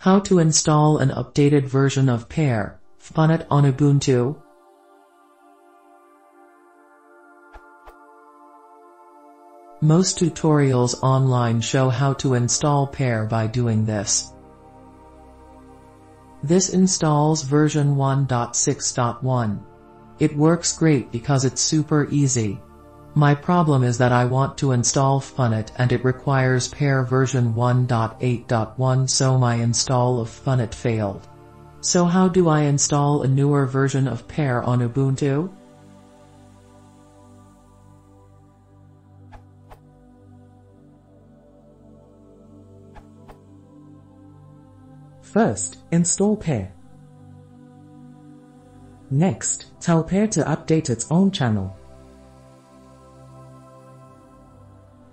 How to install an updated version of Pear, PHPUnit on Ubuntu? Most tutorials online show how to install Pear by doing this. This installs version 1.6.1. It works great because it's super easy. My problem is that I want to install PHPUnit and it requires Pear version 1.8.1 so my install of PHPUnit failed. So how do I install a newer version of Pear on Ubuntu? First, install Pear. Next, tell Pear to update its own channel.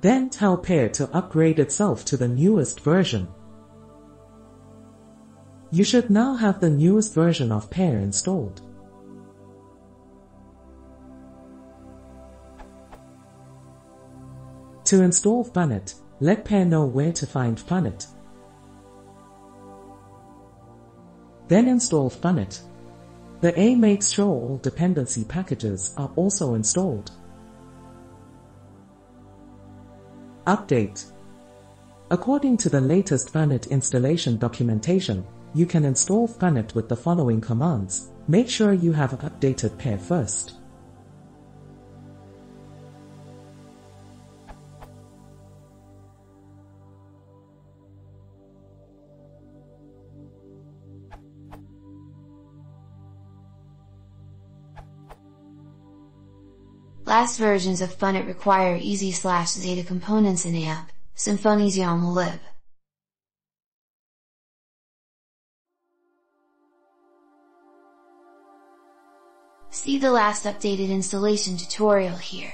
Then tell Pear to upgrade itself to the newest version. You should now have the newest version of Pear installed. To install PHPUnit, let Pear know where to find PHPUnit. Then install PHPUnit. The A makes sure all dependency packages are also installed. Update. According to the latest PHPUnit installation documentation, you can install PHPUnit with the following commands. Make sure you have updated Pear first. Last versions of PHPUnit require easy slash Zeta components in AMP, Symfony's YAML lib. See the last updated installation tutorial here.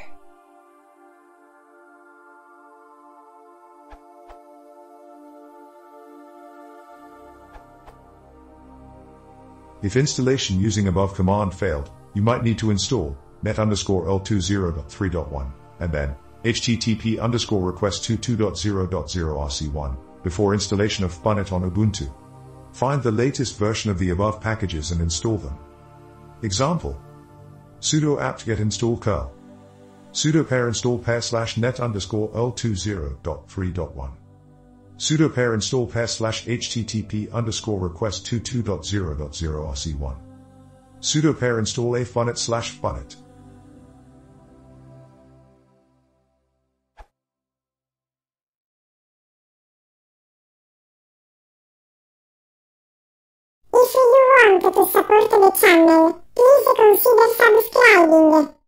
If installation using above command failed, you might need to install net underscore L20.3.1, and then http underscore request 22.0.0 rc1 before installation of PHPUnit on Ubuntu. Find the latest version of the above packages and install them. Example. Sudo apt get install curl. Sudo pear install pear slash net underscore l20.3.1 sudo pear install pear slash http underscore request 22.0.0 rc1 sudo pear install a phpunit slash PHPUnit anche questa corte dei channel. Please consider subscribing.